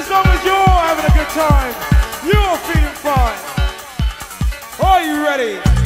as long as you're having a good time, you're feeling fine. Are you ready?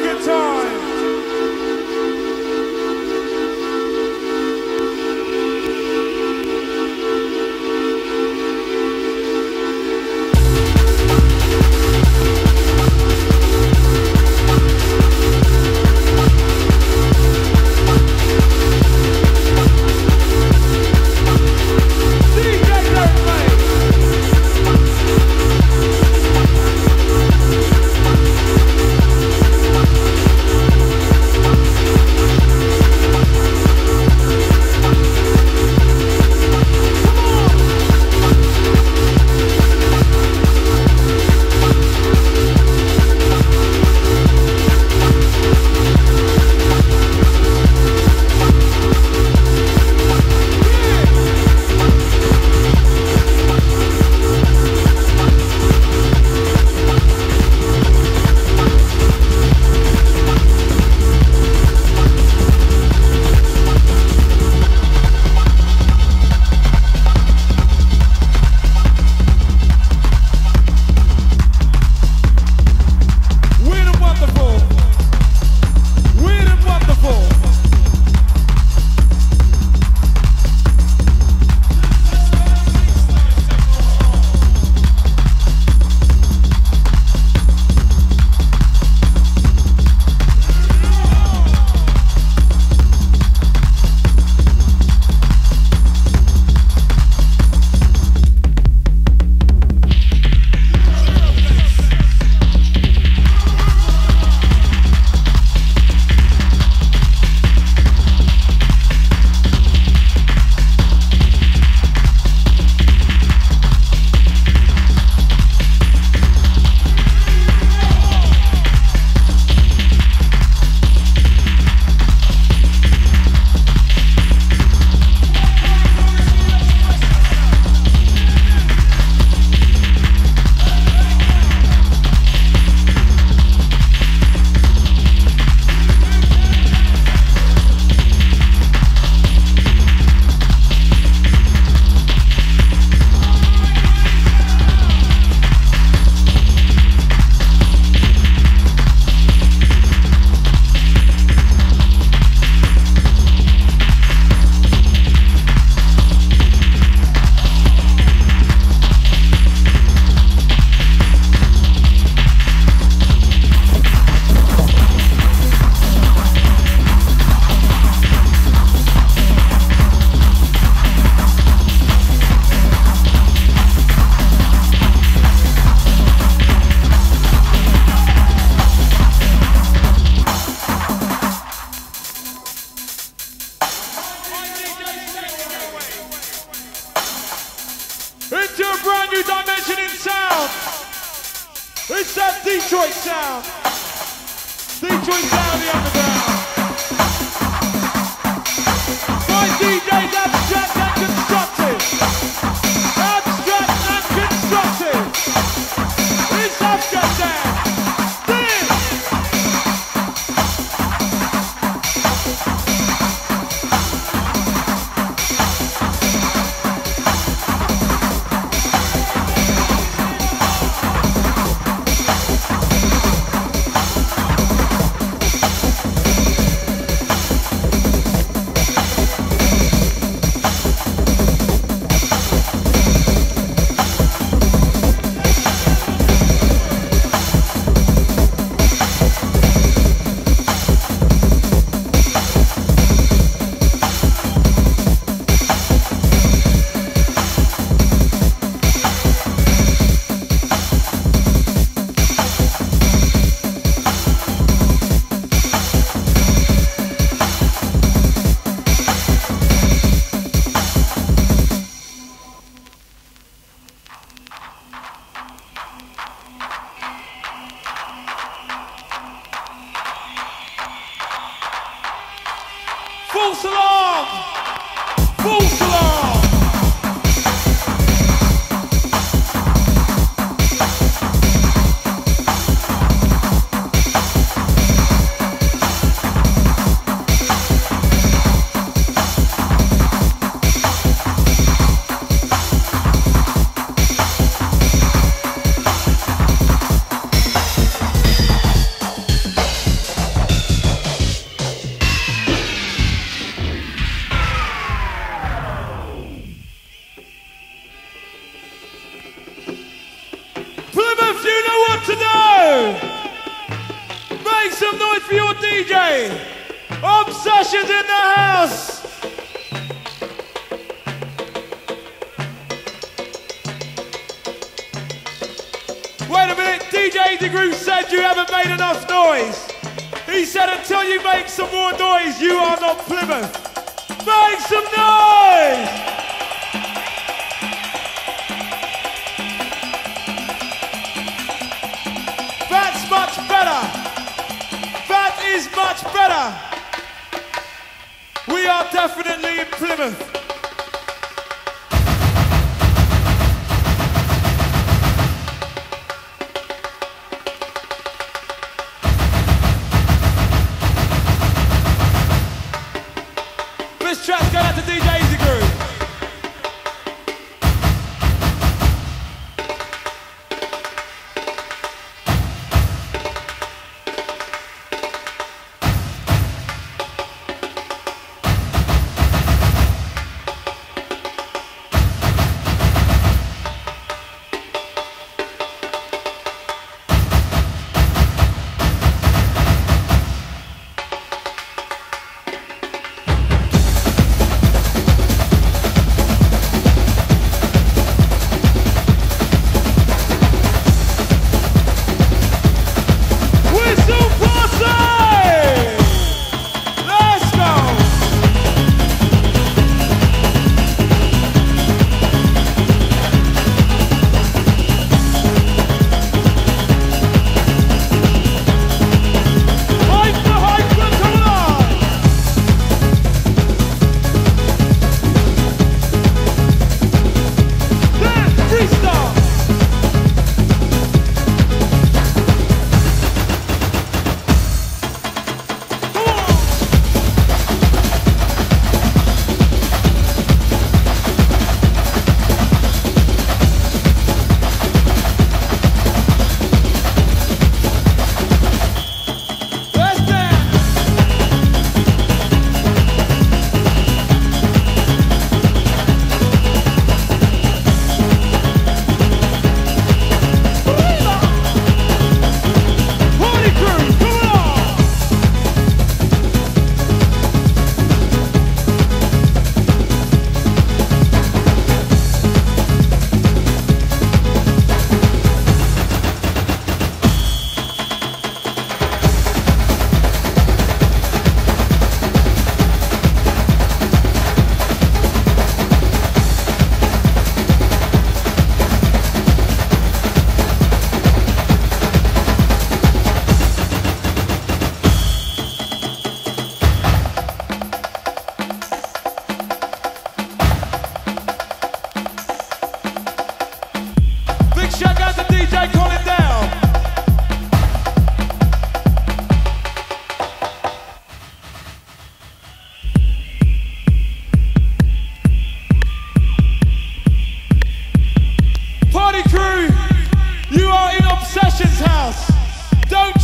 Having is much better. We are definitely in Plymouth.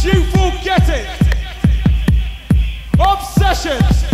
You forget get it. Obsession.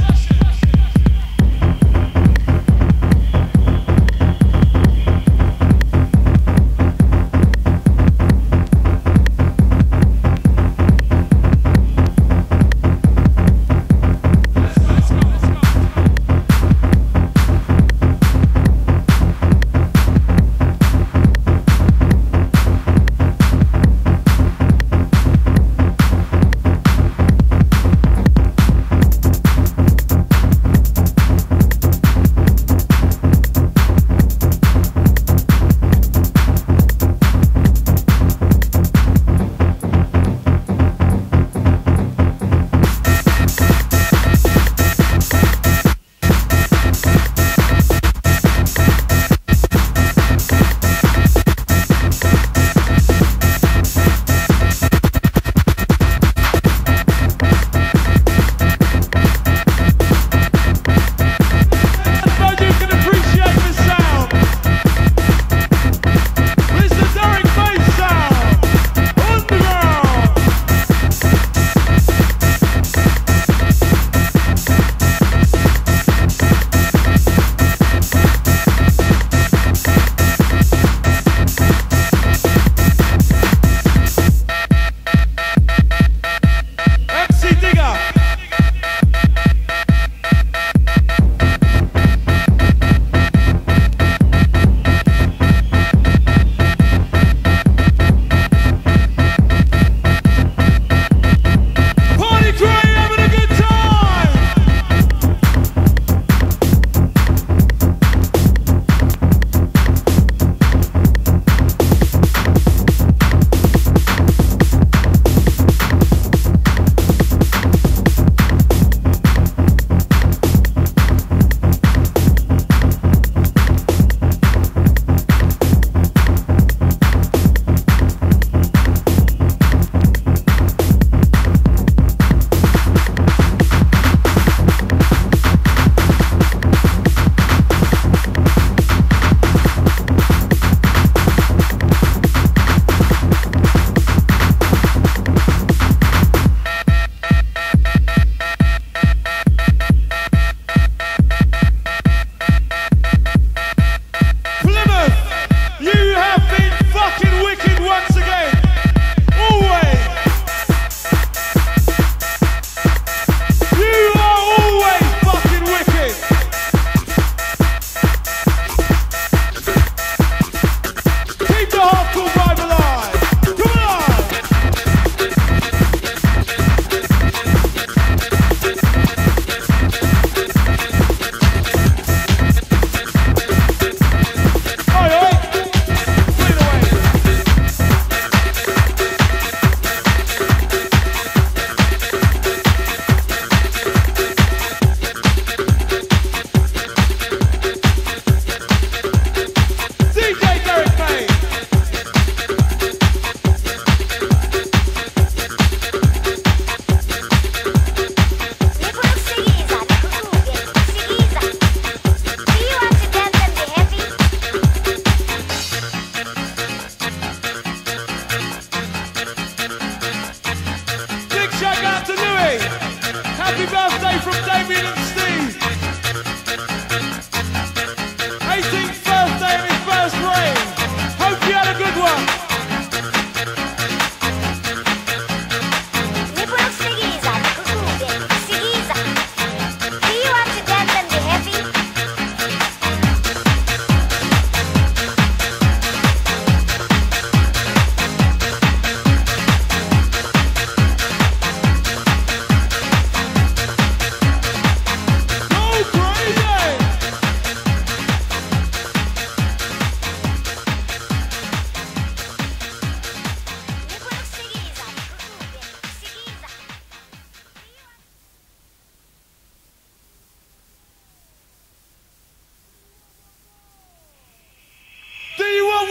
Happy birthday from Damien and Steve.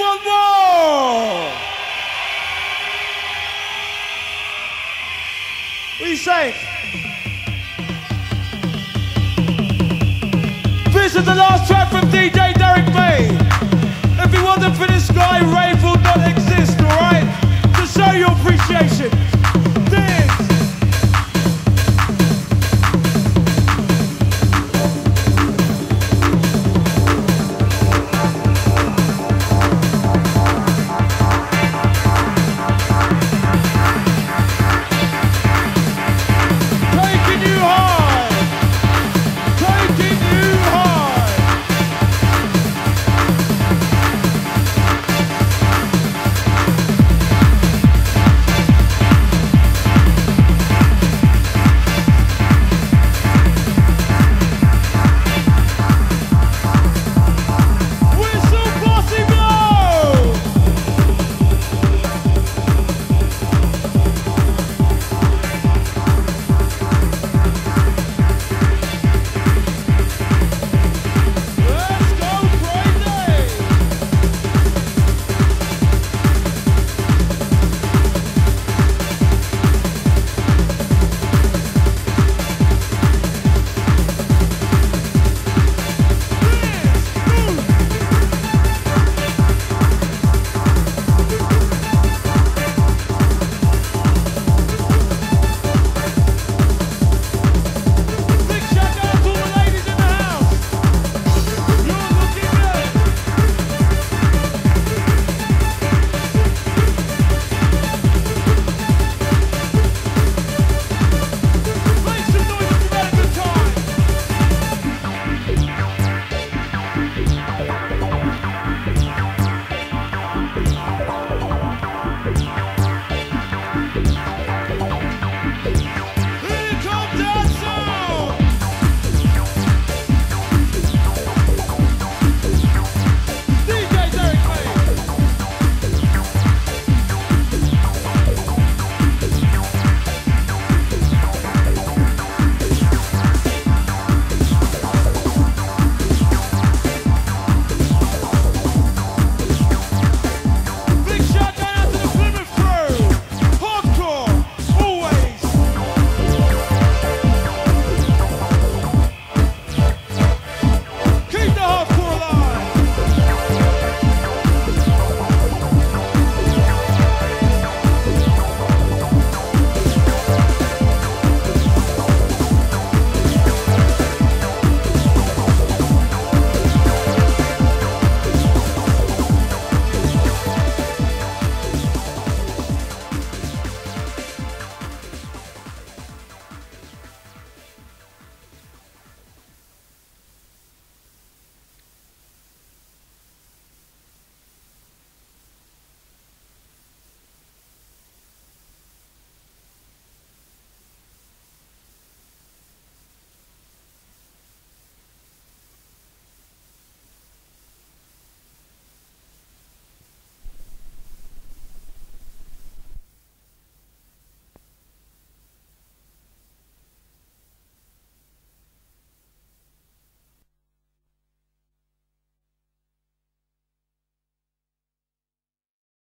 Want more? What are you saying? This is the last track from DJ Derek May. If it wasn't for this guy, rave would not exist, alright? To show your appreciation.